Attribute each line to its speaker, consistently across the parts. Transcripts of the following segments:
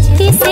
Speaker 1: व्यक्ति से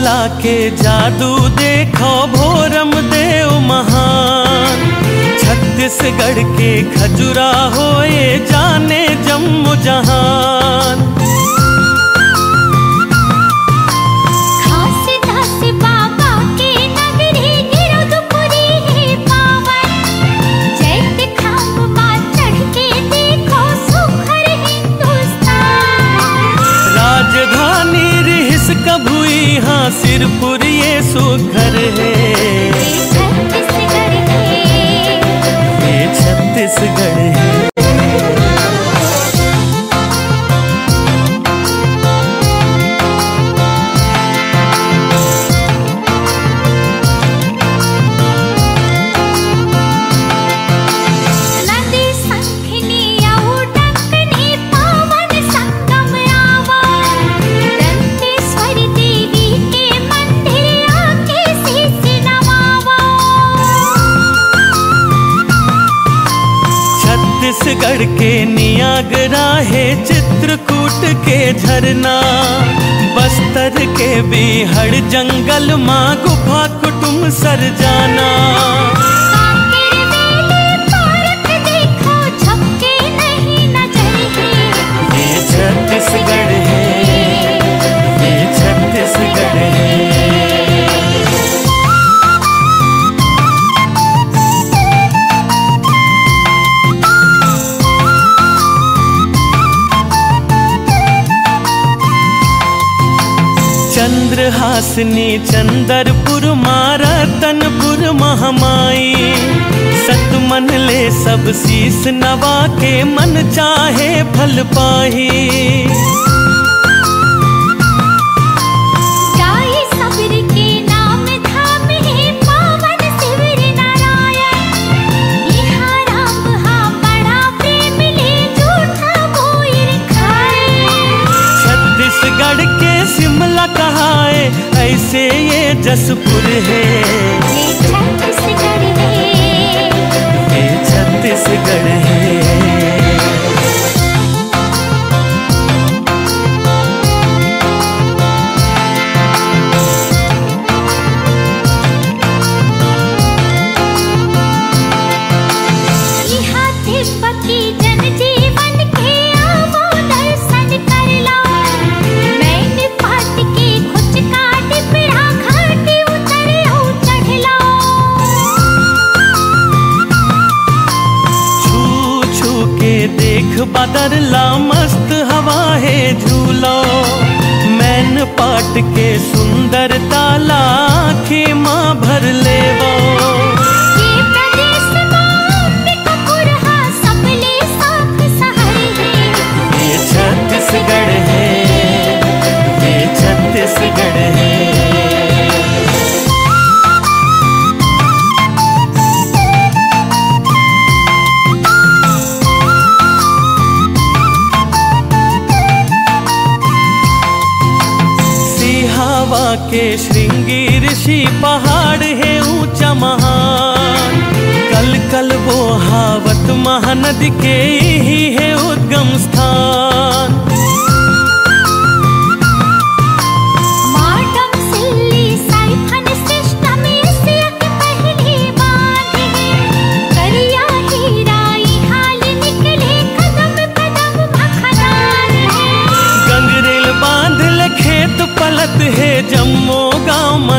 Speaker 1: कला के
Speaker 2: जादू देखो भोरम देव महान। छत्तीसगढ़ के खजुरा होए जाने जम्मू जहान। सिरपुर ये सुघर है।
Speaker 1: ये छत्तीसगढ़ है।
Speaker 2: ये छत्तीसगढ़ है। झरना बस्तर के बिहड़ जंगल माँ गुफा कुटुम सरजाना
Speaker 1: कांकेर
Speaker 2: चंद्रहासनी चंदरपुर मारा, तनपुर महामाई। सतमन ले सब शीस नवा के मन चाहे फल पाही। ऐसे ये जसपुर है।
Speaker 1: ये छत्तीसगढ़ है।
Speaker 2: देख बदरला मस्त हवा है झूलो। मैन पाट के सुंदर ताला के माँ भर लेवो। के श्रृंगी ऋषि पहाड़ है ऊँचा महान। कल कल वो हावत महानदी के ही है उद्गम स्थान।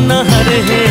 Speaker 2: गाँव मनहर है।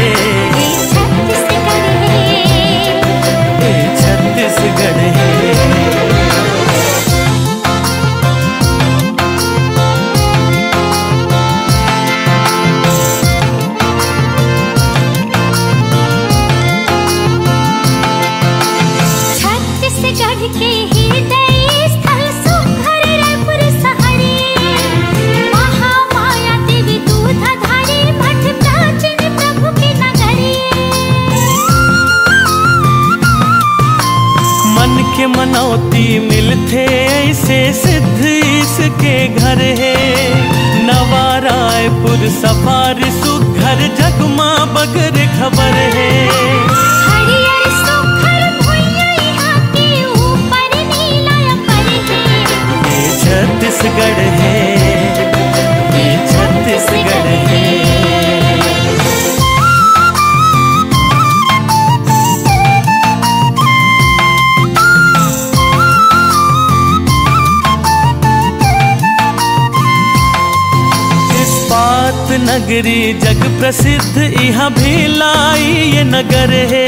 Speaker 3: प्रसिद्ध यहाँ भिलाई ये नगर है।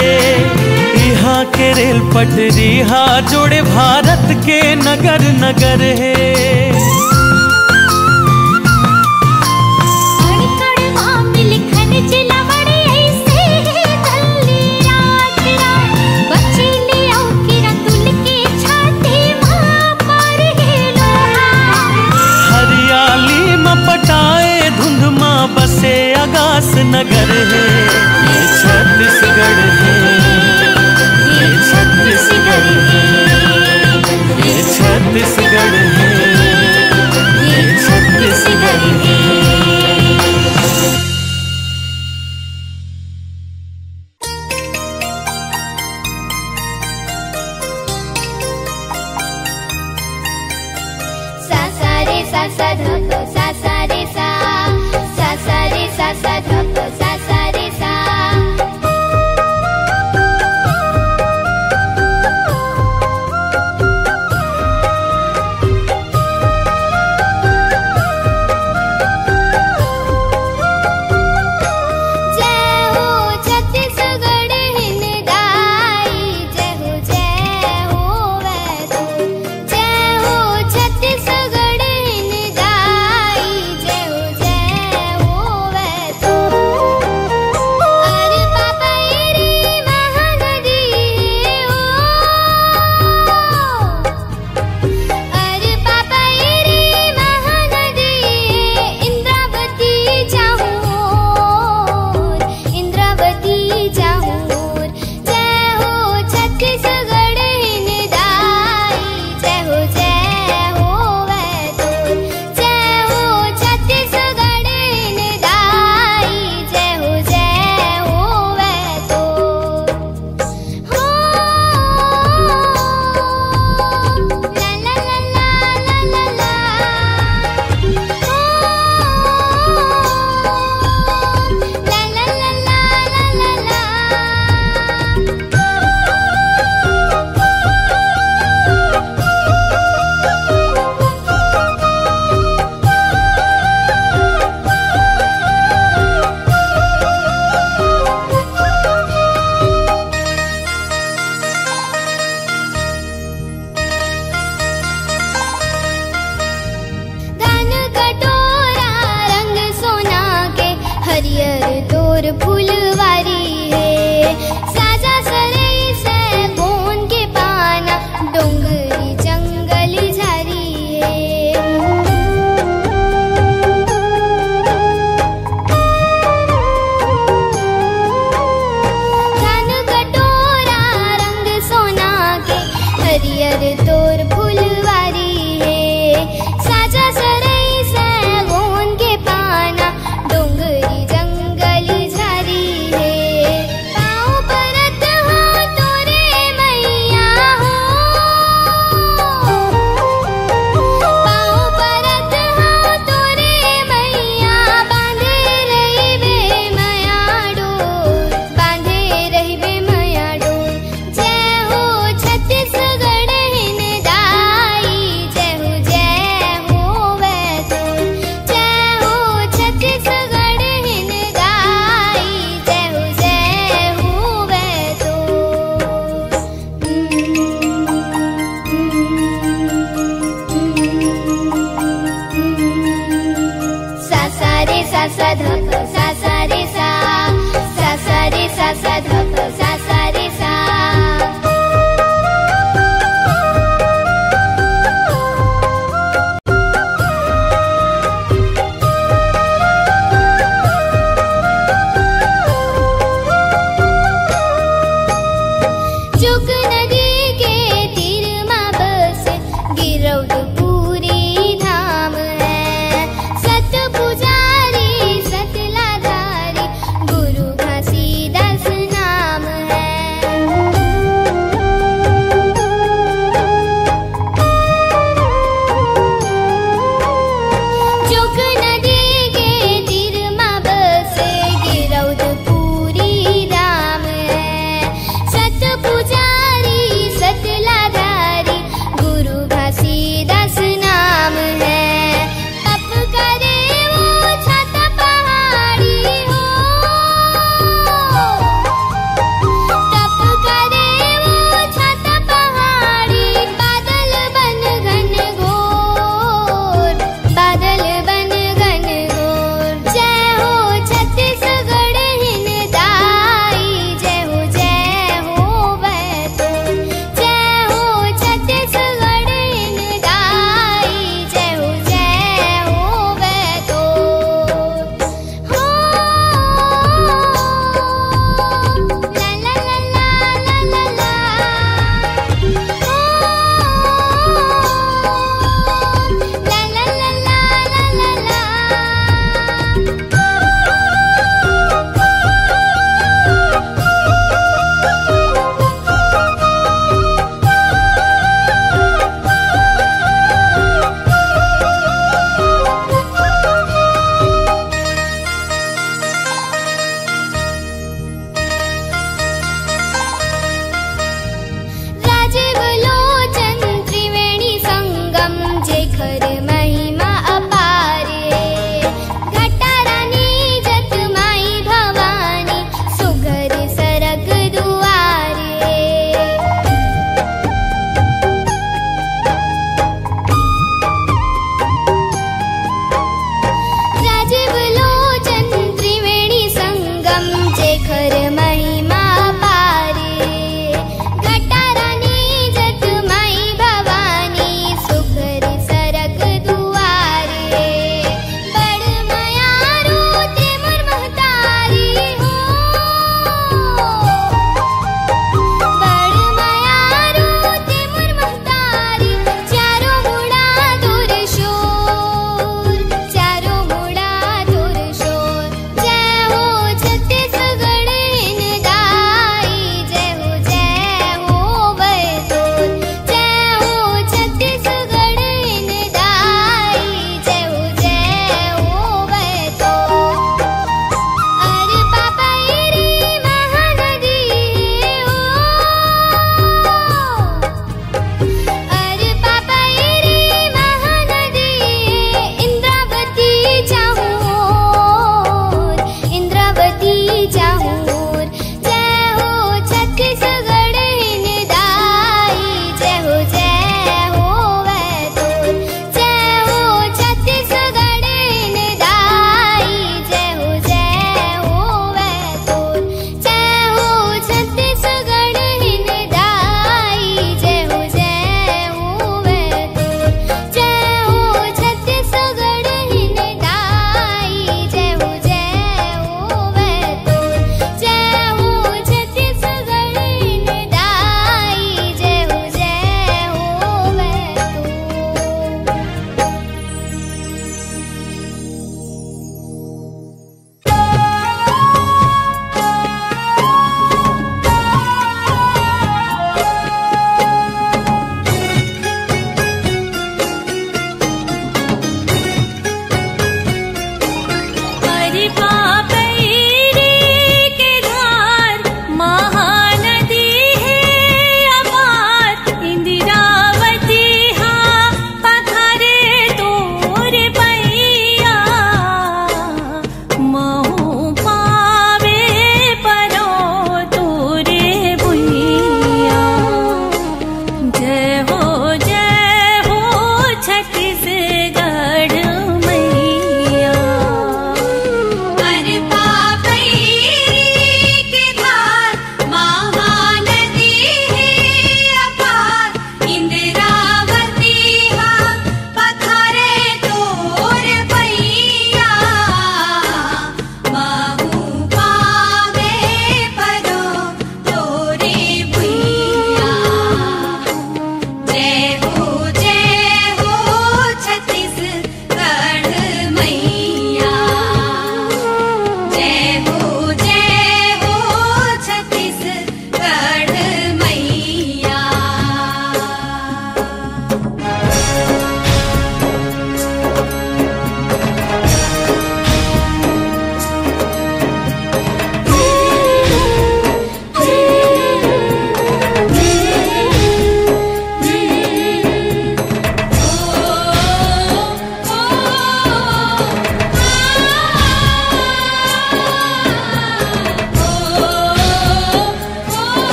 Speaker 3: यहाँ के रेल पटरी हा जोड़े भारत के नगर नगर है।
Speaker 4: desse grande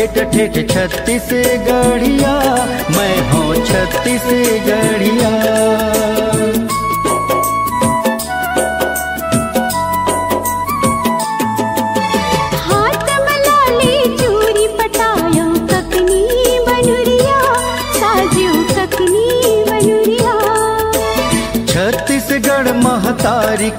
Speaker 4: पेट ठेठ छत्तीसगढ़िया मैं हूँ छत्तीसगढ़िया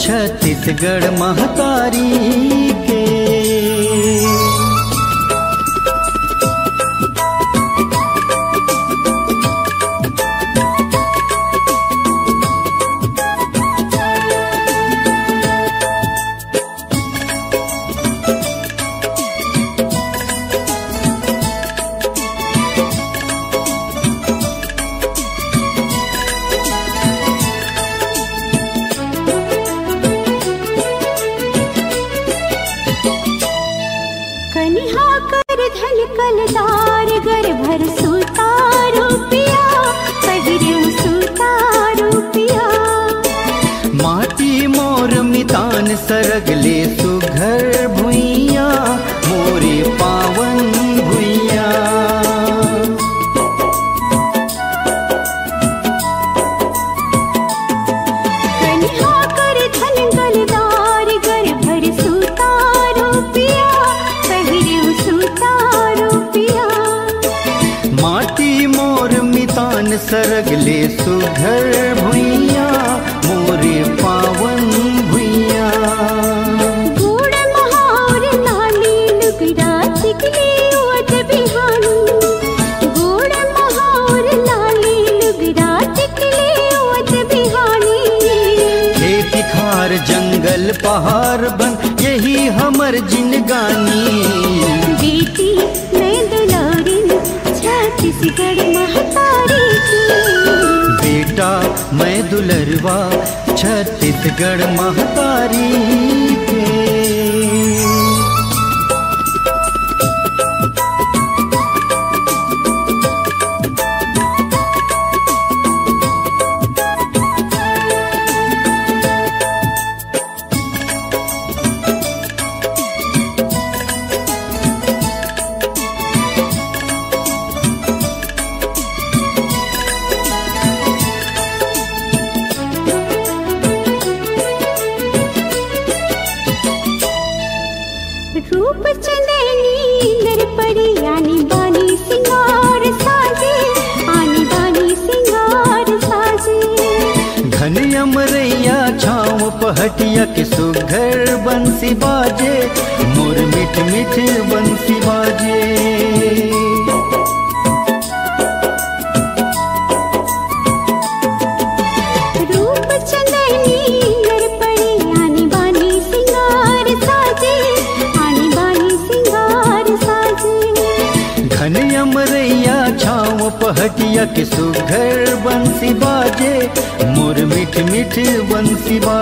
Speaker 4: छत्तीसगढ़ महतारी।
Speaker 1: घटिया के
Speaker 5: सुघर बंसी बाजे मोर मीठ मीठ बंसी बाजे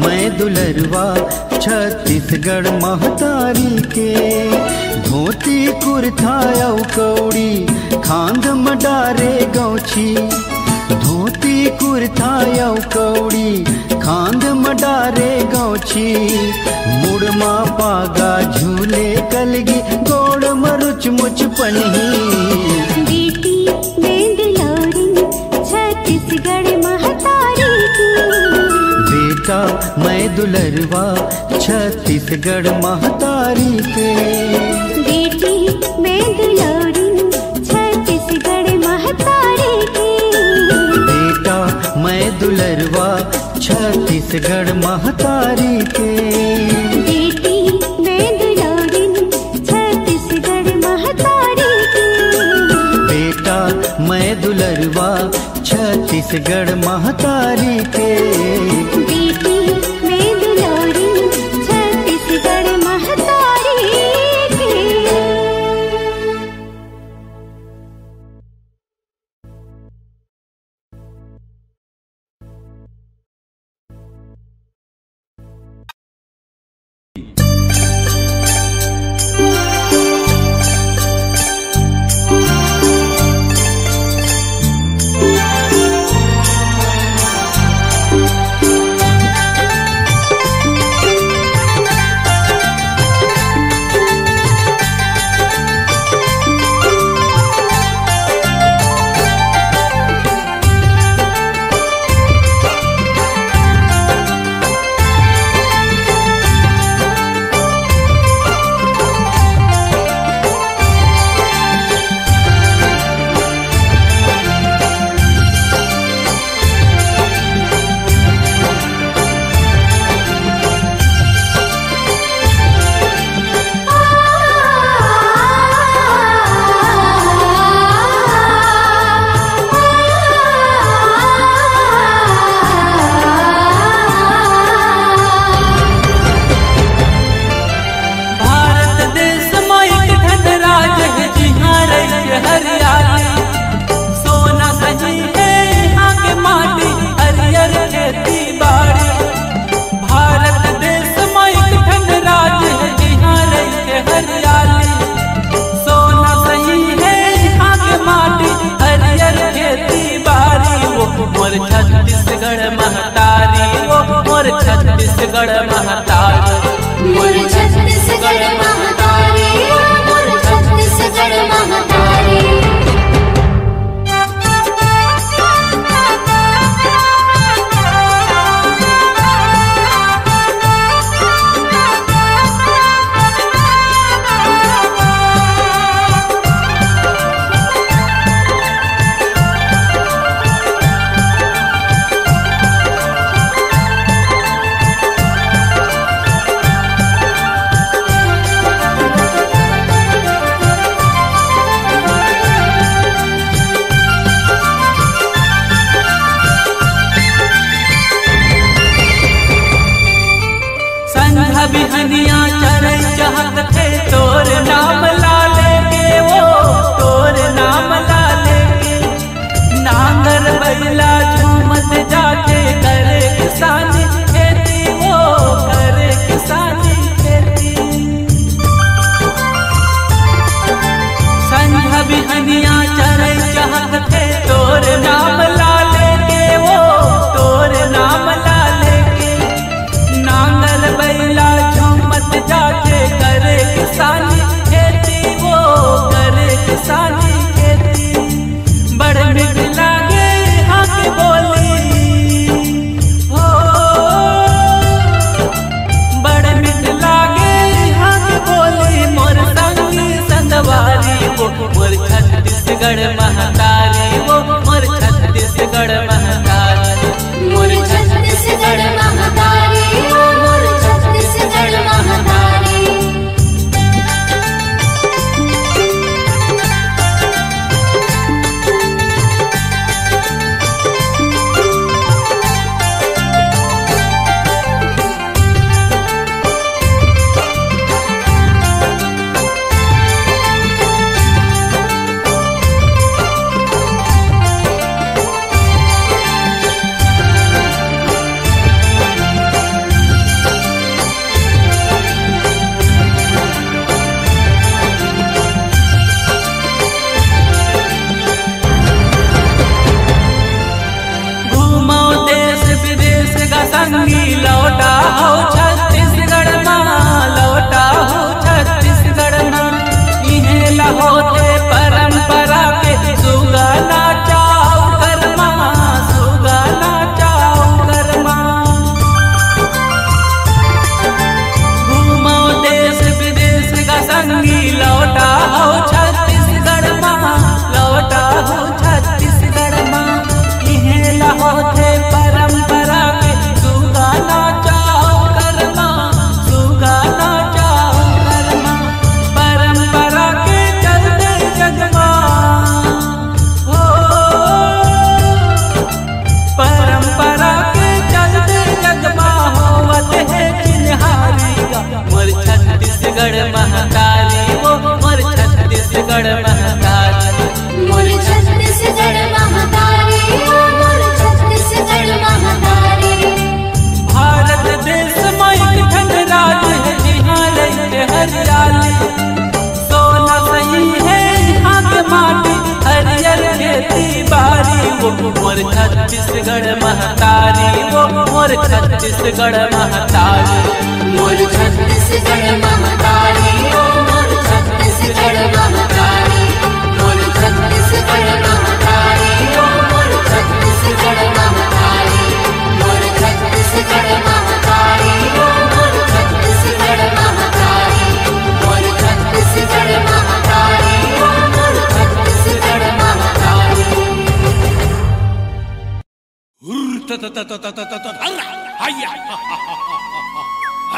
Speaker 1: मैं
Speaker 5: दुलरवा, छत्तीसगढ़ महतारी के। धोती, कुर्ता अउ कौड़ी खांद मडारे गौछी। धोती, कुर्ता अउ कौड़ी खांद मडारे गौछी। मुड़मा पागा झूले कलगी, गोड़ मरुच मुच पनी दुलरवा छत्तीसगढ़ महतारी के।
Speaker 1: बेटी मैं दुलौरी छत्तीसगढ़ महतारी के।
Speaker 5: बेटा मैं दुलरवा छत्तीसगढ़ महतारी के।
Speaker 1: बेटी मैं
Speaker 6: दुलरवा छत्तीसगढ़ महतारी के।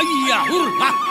Speaker 7: 哎
Speaker 2: 呀嗯啊。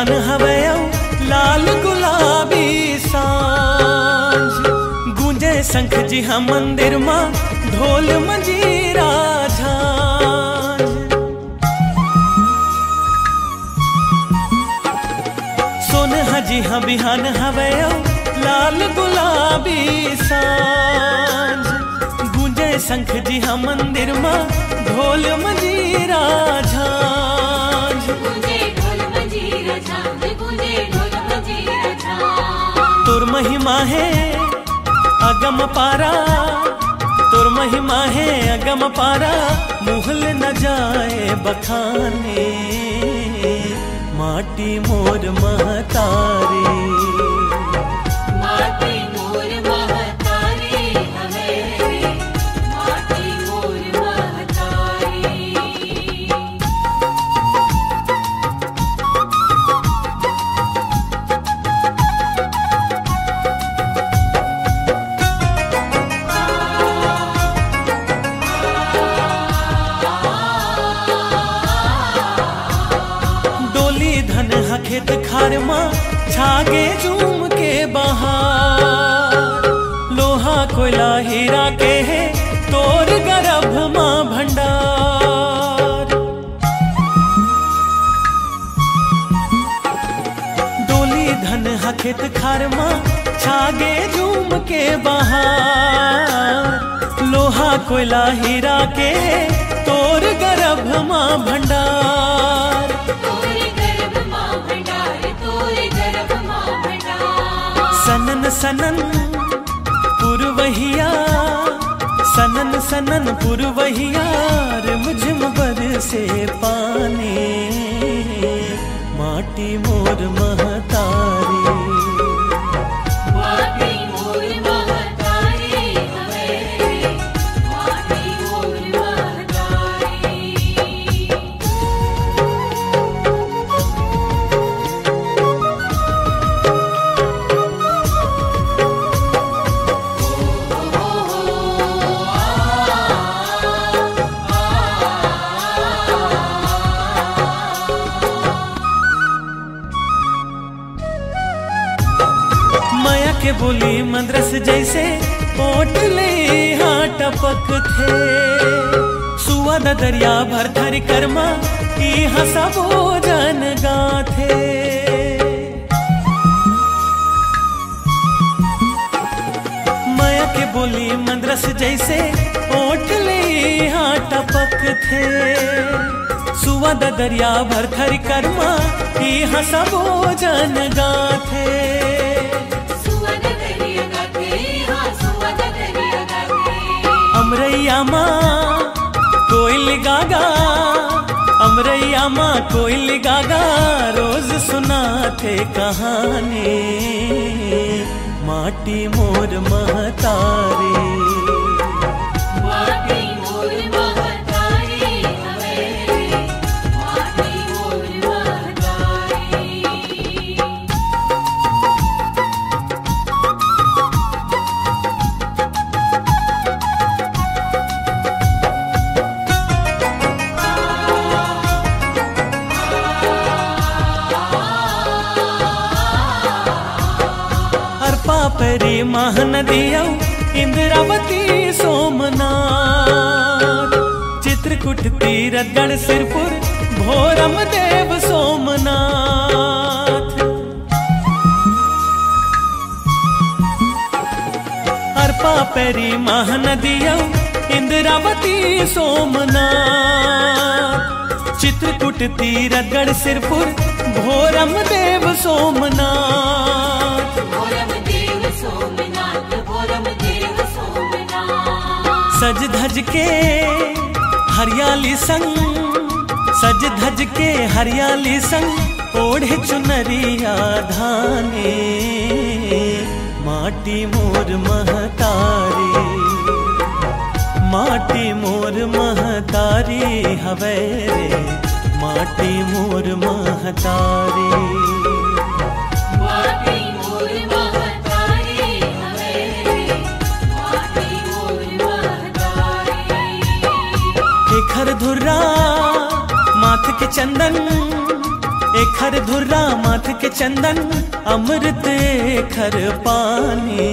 Speaker 2: जान हवयऊ लाल गुलाबी साँझ। गूंजे शंख जी हम मंदिर माँ, ढोल मजीरा झांझ। सोन हजी हम हाँ बिहान हवै लाल गुलाबी साँझ। गूंजे शंख जी हम मंदिर माँ, ढोल मजीरा झांझ। महिमा है, अगम पारा। तुर महिमा है, अगम पारा। मुहल न जाए बखाने, माटी मोर महतारी। प्यार माँ छागे झूम के बहार। लोहा कोयला हीरा के तोर गर्भ माँ भंडार। सनन सनन पुरवहिया सनन सनन पुरवहियार मुझम बर से पानी। माटी मोर महतारी। जैसे ओटले हाँ टपक थे। सुवद दरिया भर थर कर्मा ई हसबो जन गाथे माया के बोली, मंद्रस जैसे ओटले हाँ टपक थे। सुवद दरिया भर थर कर्मा ई हसबो जन गाथे
Speaker 8: सुवन
Speaker 2: अमरैया माँ कोयल गागा अमरैया माँ कोयल गागा रोज सुनाते कहानी माटी मोर महतारी। परी महानदियौ इंद्रावती सोमनाथ। चित्रकूट तीरथगढ़ सिरपुर, भोरम देव सोमनाथ। अर्पा पेरी महानदियौ इंद्रावती सोमनाथ। चित्रकूट तीरथगढ़ सिरपुर, भोरम देव सोमनाथ। सज धज के हरियाली संग, सज धज के हरियाली संग, ओढ़े चुनरिया धाने। माटी मोर महतारी, माटी मोर महतारी हवे माटी मोर महतारी। धुर्रा माथ के चंदन एखर धुर्रा माथ के चंदन अमृत एखर पानी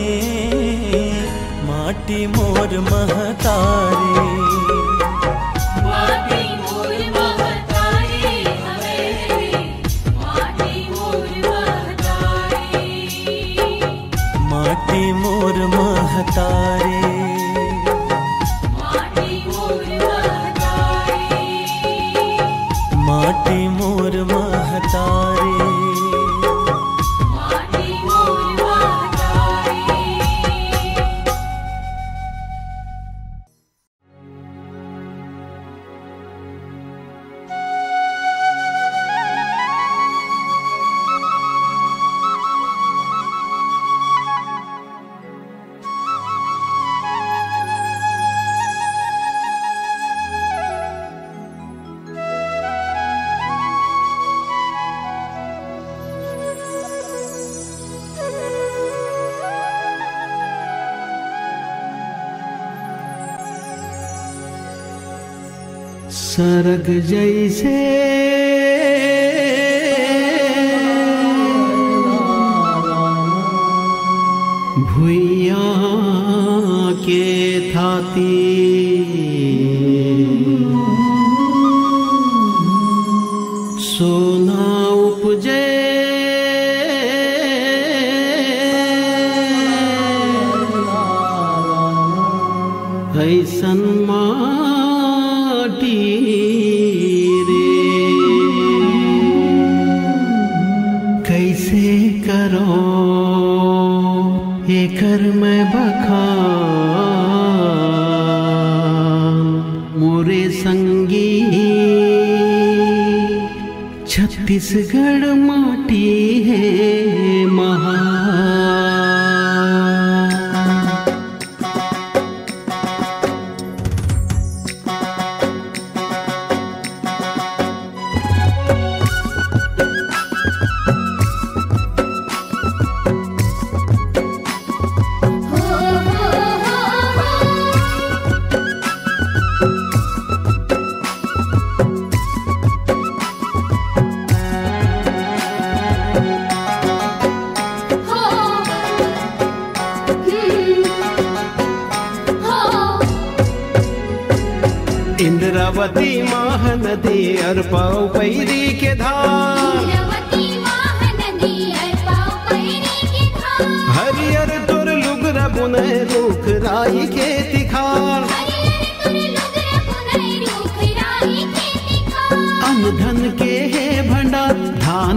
Speaker 2: माटी मोर महतारी।
Speaker 8: माटी मोर महतारी।
Speaker 9: सरग जैसे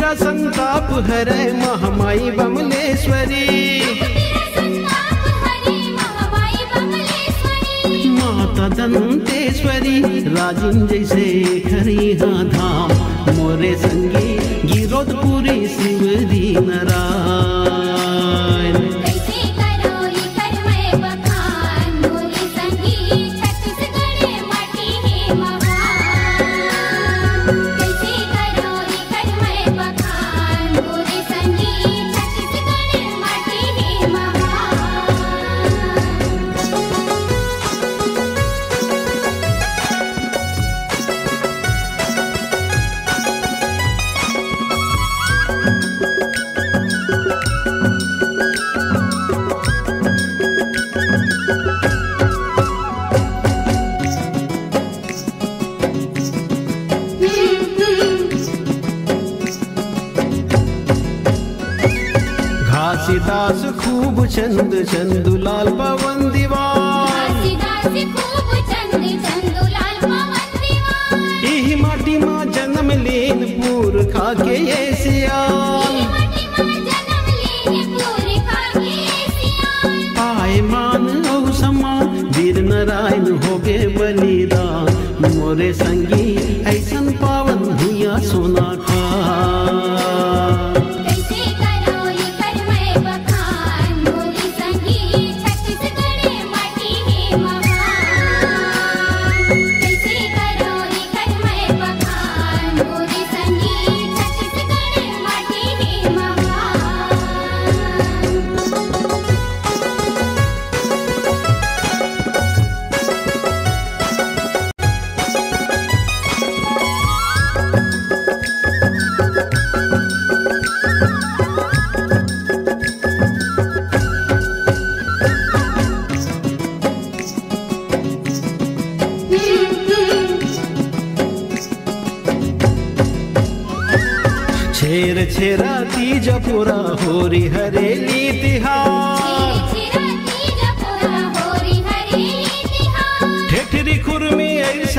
Speaker 9: तेरा संताप हरे महामाई बमलेश्वरी। माता दंतेश्वरी जैसे खरी हाँ धाम मोरे संगी गिरोधपुरी शिवरी नरा। düşen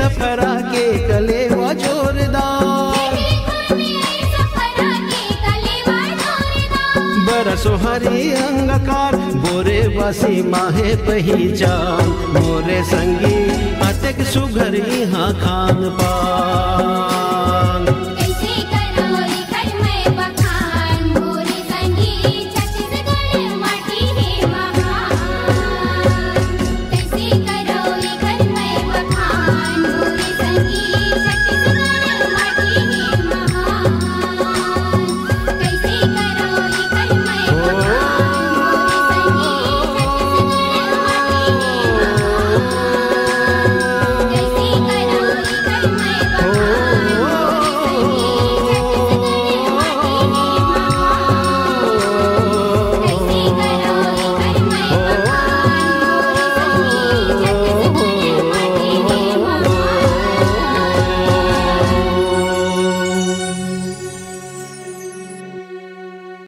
Speaker 9: सफरा के कले व जोरदार। बरसो हरी अंगकार, बोरे वासी माहे पहचान मोरे संगी अतक सुघर यहाँ खान पान।